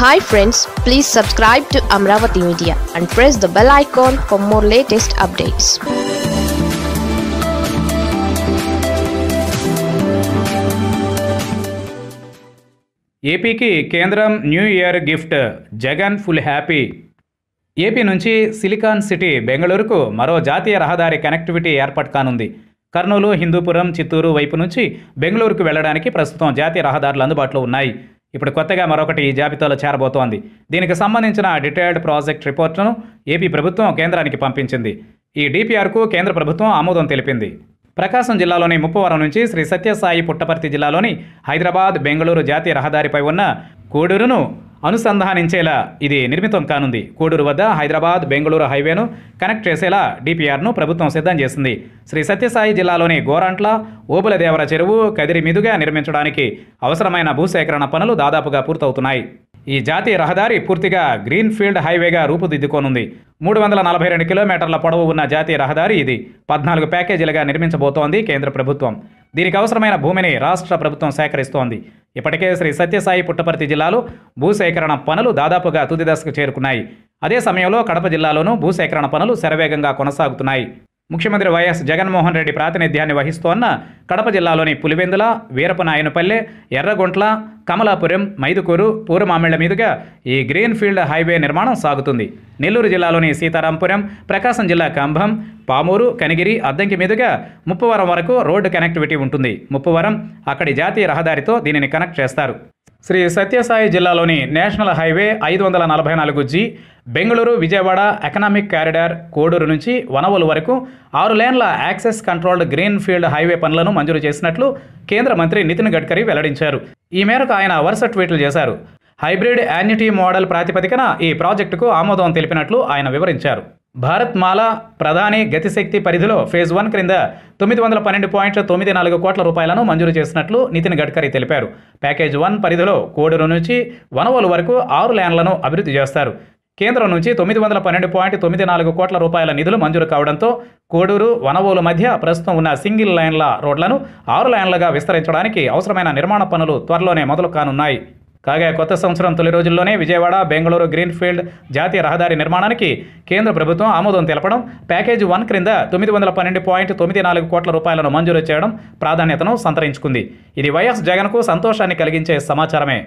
Hi friends please subscribe to Amaravati media and press the bell icon for more latest updates ఏపీకి కేంద్రం new year gift. Jagan full happy. AP నుంచి silicon city బెంగళూరుకు మరో జాతీయ రహదారి connectivity ఏర్పాటు కానుంది. కర్నూలు హిందూపురం చిత్తూరు వైపు నుంచి బెంగళూరుకు వెళ్ళడానికి ప్రస్తుతం జాతీయ రహదారులు అందుబాటులో ఉన్నాయి. ఇప్పుడు కొత్తగా మరొకటి ఈ జాబితాలో చేరబోతోంది. దీనికి సంబంధించిన డీటెయిల్డ్ ప్రాజెక్ట్ రిపోర్టును ఏపీ ప్రభుత్వం కేంద్రానికి పంపించింది. ఈ డిపిఆర్కు కేంద్ర ప్రభుత్వం ఆమోదం తెలిపింది. ప్రకాశం జిల్లాలోని ముప్పవరం నుంచి శ్రీ సత్యసాయి పుట్టపర్తి జిల్లాలోని హైదరాబాద్ బెంగళూరు జాతీయ రహదారిపై ఉన్న కోడూరును అనుసంధానించేలా ఇది నిర్మితం కానుంది. కోడూరు వద్ద హైదరాబాద్ బెంగళూరు హైవేను కనెక్ట్ చేసేలా డిపిఆర్ను ప్రభుత్వం సిద్ధం చేసింది. శ్రీ సత్యసాయి జిల్లాలోని గోరంట్ల ఓబులదేవర చెరువు కదిరి మీదుగా నిర్మించడానికి అవసరమైన భూసేకరణ పనులు దాదాపుగా పూర్తవుతున్నాయి. ఈ జాతీయ రహదారి పూర్తిగా గ్రీన్ ఫీల్డ్ హైవేగా రూపుదిద్దుకోనుంది. మూడు వందల నలభై రెండు కిలోమీటర్ల పొడవు ఉన్న జాతీయ రహదారి ఇది పద్నాలుగు ప్యాకేజీలుగా నిర్మించబోతోంది కేంద్ర ప్రభుత్వం. దీనికి అవసరమైన భూమిని రాష్ట్ర ప్రభుత్వం సేకరిస్తోంది. ఇప్పటికే శ్రీ సత్యసాయి పుట్టపర్తి జిల్లాలో భూసేకరణ పనులు దాదాపుగా తుది దశకు చేరుకున్నాయి. అదే సమయంలో కడప జిల్లాలోనూ భూసేకరణ పనులు శరవేగంగా కొనసాగుతున్నాయి. ముఖ్యమంత్రి వైఎస్ జగన్మోహన్ రెడ్డి ప్రాతినిధ్యాన్ని వహిస్తోన్న కడప జిల్లాలోని పులివెందుల వీరపనాయనపల్లె ఎర్రగొంట్ల కమలాపురం మైదుకూరు పూరమామిళ్ళ మీదుగా ఈ గ్రీన్ ఫీల్డ్ హైవే నిర్మాణం సాగుతుంది. నెల్లూరు జిల్లాలోని సీతారాంపురం ప్రకాశం జిల్లా కంభం పామూరు కనిగిరి అద్దంకి మీదుగా ముప్పవరం వరకు రోడ్డు కనెక్టివిటీ ఉంటుంది. ముప్పవరం అక్కడి జాతీయ రహదారితో దీనిని కనెక్ట్ చేస్తారు. శ్రీ సత్యసాయి జిల్లాలోని నేషనల్ హైవే ఐదు వందల నలభై నాలుగు G Bengaluru Vijayawada economic corridor Koduru నుంచి వనవలు వరకు ఆరు లేన్ల access controlled green field highway పనులను మంజూరు చేసినట్లు కేంద్ర మంత్రి నితిన్ గడ్కరీ వెల్లడించారు. ఈ మేరకు ఆయన వరుస ట్వీట్లు చేశారు. హైబ్రిడ్ యాన్యుటీ మోడల్ ప్రాతిపదికన ఈ ప్రాజెక్టుకు ఆమోదం తెలిపినట్లు ఆయన వివరించారు. భారత్ మాల ప్రధాని గతిశక్తి పరిధిలో ఫేజ్ వన్ క్రింద తొమ్మిది వందల పన్నెండు పాయింట్ తొమ్మిది నాలుగు కోట్ల రూపాయలను మంజూరు చేసినట్లు నితిన్ గడ్కరీ తెలిపారు. ప్యాకేజ్ వన్ పరిధిలో కోడూరు నుంచి వనవోలు వరకు ఆరు ల్యాన్లను అభివృద్ధి చేస్తారు. కేంద్రం నుంచి తొమ్మిది వందల పన్నెండు పాయింట్ తొమ్మిది నాలుగు కోట్ల రూపాయల నిధులు మంజూరు కావడంతో కోడూరు వనవోలు మధ్య ప్రస్తుతం ఉన్న సింగిల్ లైన్ల రోడ్లను ఆరు లైన్లుగా విస్తరించడానికి అవసరమైన నిర్మాణ పనులు త్వరలోనే మొదలు కానున్నాయి. కాగా కొత్త సంవత్సరం తొలి రోజుల్లోనే విజయవాడ బెంగళూరు గ్రీన్ఫీల్డ్ జాతీయ రహదారి నిర్మాణానికి కేంద్ర ప్రభుత్వం ఆమోదం తెలపడం ప్యాకేజీ వన్ క్రింద తొమ్మిది వందల పన్నెండు పాయింట్ తొమ్మిది నాలుగు కోట్ల రూపాయలను మంజూరు చేయడం ప్రాధాన్యతను సంతరించుకుంది. ఇది వైఎస్ జగన్కు సంతోషాన్ని కలిగించే సమాచారమే.